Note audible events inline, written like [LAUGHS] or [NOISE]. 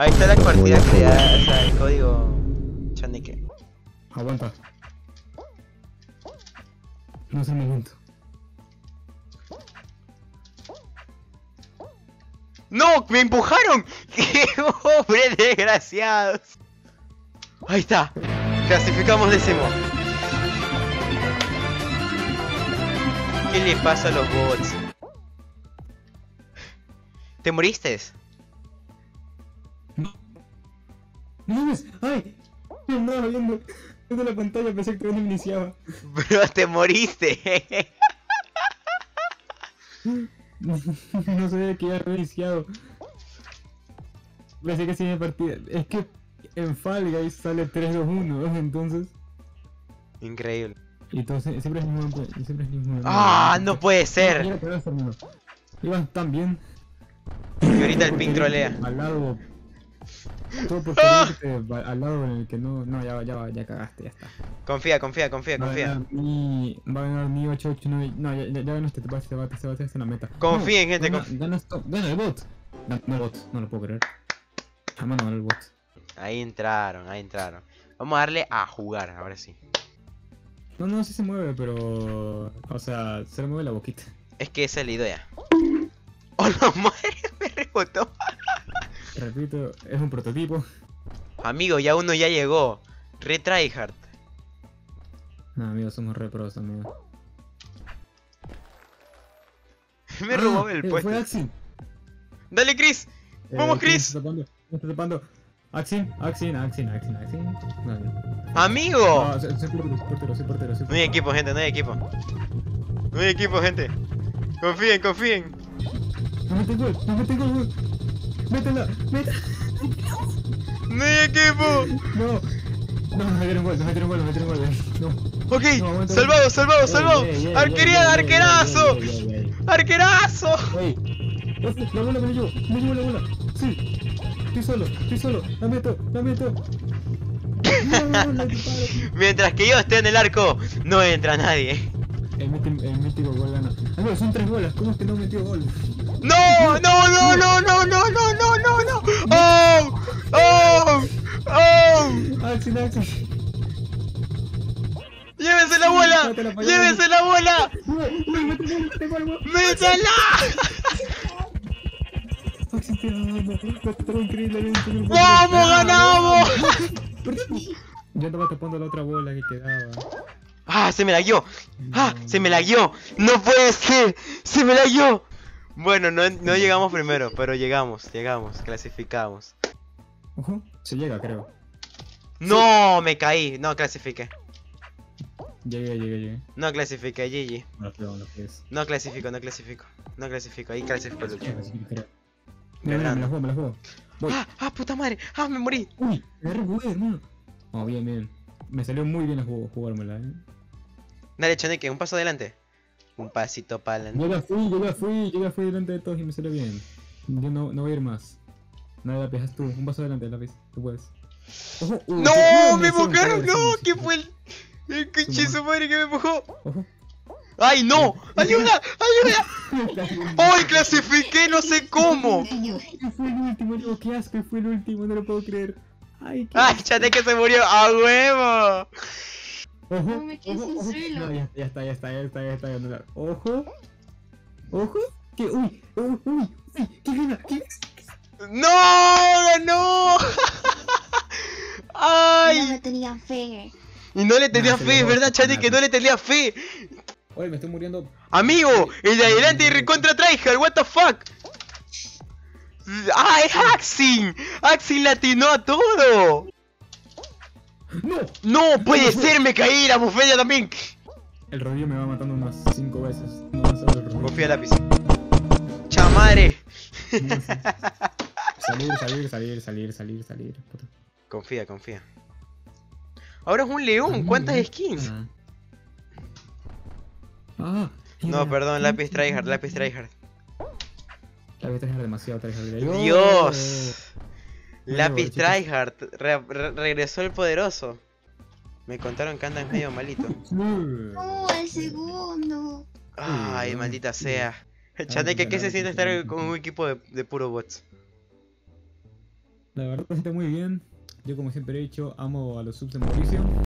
Ahí está la partida creada, o sea, el código Chaneke. Aguanta. No es el momento. ¡No! ¡Me empujaron! [LAUGHS] ¡Qué pobre desgraciados! Ahí está. Clasificamos décimo. ¿Qué le pasa a los bots? ¿Te moriste? Mames. ¡Ay! No andaba viendo. La pantalla pensé que no iniciaba. Bro, te moriste. no sabía que había iniciado. Pensé que me partida. Es que en Fall Guys sale 3-2-1, entonces. Increíble. Y todo se- siempre es el mismo. Siempre es el mismo. ¡Ah! No puede ser. Iban tan bien. Y ahorita el ping trolea. Al lado. Todo por ¡Ah! quererte al lado en el que no. No, ya, ya, ya cagaste, ya está. Confía, confía, confía, Va a confía. ganar mi. Va a ganar mi 889. No, ya, ya, ganaste, te vas, te vas, te vas, te vas en la meta. Confíen, No, gente, Gana, conf- gana, el bot. Gana el bot, no lo puedo creer. Jamás no gana el bot. Ahí entraron, ahí entraron. Vamos a darle a jugar, ahora sí. No, no, sí se mueve, pero. O sea, se le mueve la boquita. Es que esa es la idea. ¡Oh, no, [LAUGHS] madre! Me rebotó. Repito, es un prototipo. Amigo, ya uno ya llegó. Re tryhard. No, amigos, somos re pros, amigos. [LAUGHS] Me robó Ah, el eh, puesto. Fue Axin. Dale, Chris. ¡Vamos, Eh, Chris! Me está tapando, me está tapando. Axin, Axin, Axin, Axin, Axin. No, no. ¡Amigo! No, soy, soy portero, soy portero, soy portero, soy No hay equipo, gente, no hay equipo. No hay equipo, gente. Confíen, confíen. No me tengo, no me tengo gol. Métela, métela. No hay equipo. No. No, me metieron gol, me metieron gol, me metieron gol. No. Ok, No, salvado, salvado, salvado. Arquería, arquerazo. Arquerazo. La bola me la llevo, me llevo la bola. Sí. Estoy solo, estoy solo. La meto, la meto. No. [LAUGHS] Mientras que yo esté en el arco, no entra nadie. El, mítico, gol gana. Amigo, son tres bolas, ¿cómo es que no metió gol? ¡No! ¡No, no, no, no, no, no, no, no, no! ¡Oh! ¡Oh! ¡Oh! Axin, Axin. ¡Llévese la bola! ¡Llévese la bola! No, no, no puedo ¡Vamos, ganamos! [LAUGHS] Yo estaba tapando la otra bola que quedaba. ¡Ah, se me la guió! ¡Ah, se me la guió! ¡No puede ser! ¡Se me la guió! Bueno, no, no llegamos primero, pero llegamos, llegamos, clasificamos. Se llega, creo. ¡No! Me caí, no clasifiqué. Llegué, llegué, llegué. No clasifiqué, GG. No creo lo que es. No clasifico, no clasifico. No clasifico, ahí clasifico el último. Me la juego, me la juego. Voy. ¡Ah, ah, puta madre! ¡Ah, me morí! Uy, me hermano. Oh, bien, bien. Me salió muy bien a jug- jugármela, eh. Dale, Choneque, un paso adelante. Un pasito para adelante. Yo la fui, yo la fui, yo la fui delante de todos y me salió bien. Yo no, no voy a ir más. Nada, lápiz, haz tú. Un paso adelante, lápiz. Tú puedes. Ojo, uh, ¡No! qué- ¡Me empujaron! ¡No! sí, sí, ¿Quién sí. fue el, el coche madre que me empujó? Ojo. ¡Ay, no! ¡Ayuda! ¡Ayuda! [LAUGHS] ¡Ay, clasifiqué! No sé cómo. Que fue el último, digo, qué asco, fue el último, no lo puedo creer. Ay, qué ¡Ay, Choneque se murió! ¡A huevo! Ojo, No me quedé ojo, sin ojo. suelo. No, ya, ya está, ya está, ya está, ya está. ya está. Ojo. Ojo. Que, uy, uy, uy, uy, ¿qué gana? ¿Qué ¡No! ¡Ganó! [LAUGHS] Ya me ¡Ay! tenían fe. Y no le tenía No, se fe, ¿verdad, Chane? Que no le tenía fe. Oye, me estoy muriendo. Amigo, el de adelante y recontra tryhard, what the fuck. ¡Ah, es Axin! ¡Axin latinó a todo! ¡No! ¡No puede ser! ¡Me caí! ¡La bufella también! El rodillo me va matando unas 5 veces. No el rodillo. Confía lápiz. ¡Chamadre! No. [LAUGHS] Salir, salir, salir, salir, salir, salir. Puta. Confía, confía. Ahora es un león, ¿cuántas skins? Ah. Ah. No, perdón, lápiz tryhard, lápiz tryhard. Lápiz tryhard demasiado tryhard. ¡Dios! Lápiz tryhard, re- re- regresó el poderoso. Me contaron que andas medio malito. [LAUGHS] No. No, el segundo. Ay, maldita sea. Chaneque, ¿qué se siente estar con un equipo de, de puro bots? La verdad está muy bien. Yo como siempre he dicho, amo a los subs de Mauricio.